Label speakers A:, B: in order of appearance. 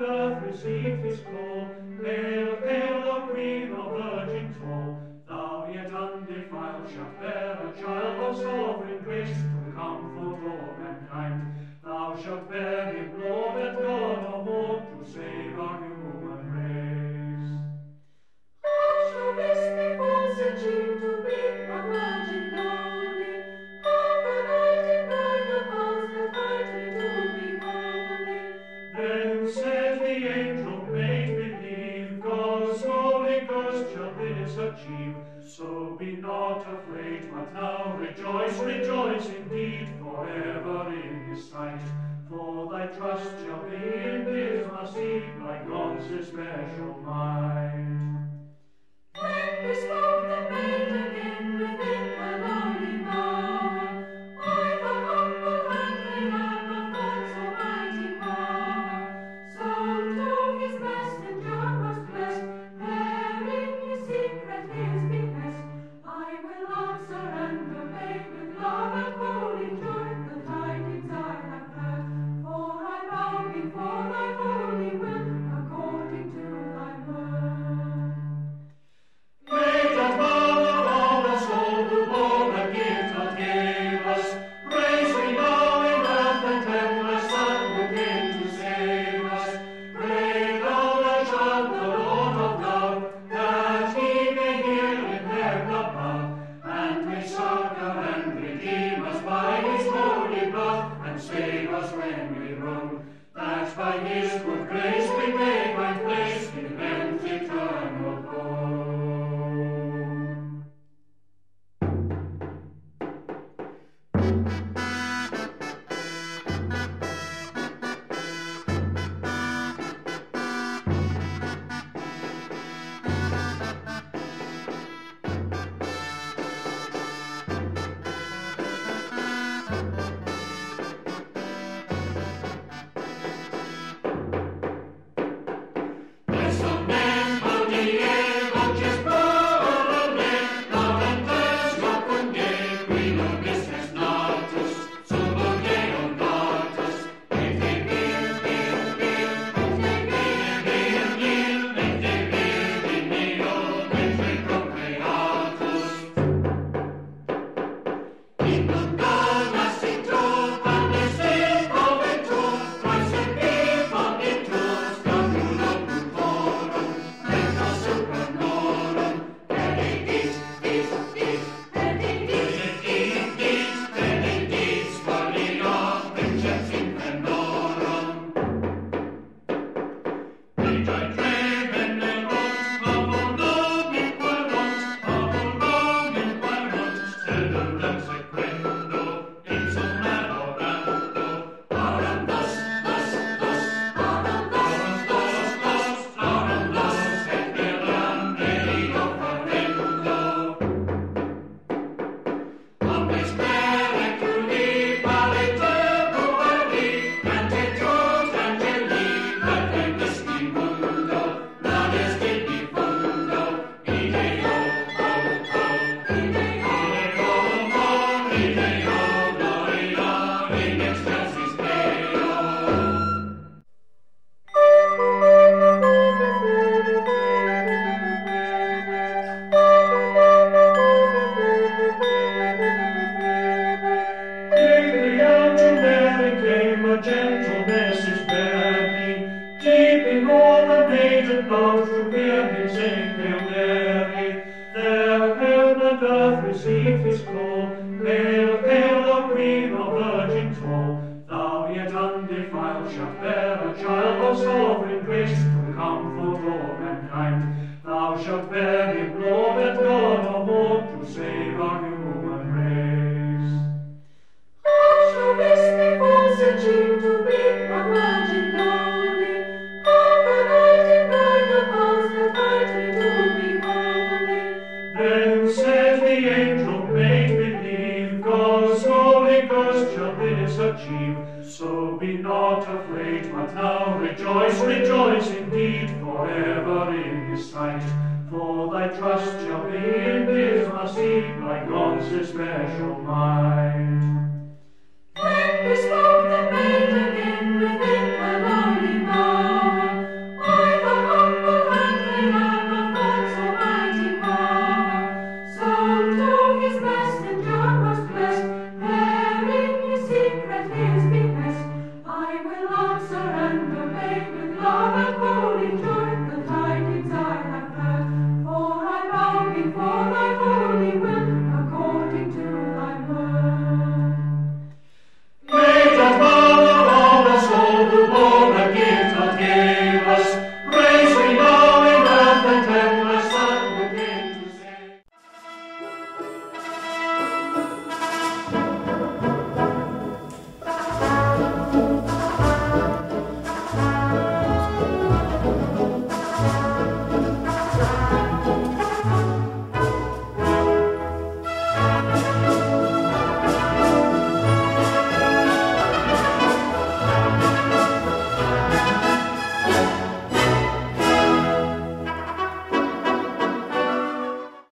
A: earth received his call, So be not afraid, but now rejoice, rejoice indeed, forever in his sight. For thy trust shall be in his mercy, like God's especial might.
B: When we spoke the maid again to
A: comfort all mankind. Thou shalt bear him, Lord and God of all, to save our human race.
B: How shall this be false to be a virgin lonely? How can I deny the vows that bind me to be holy?
A: Then said the angel, make believe, God's Holy Ghost shall this achieve. Rejoice, rejoice indeed, forever in his sight. For thy trust shall be in his mercy, by God's especial might.
B: When spoke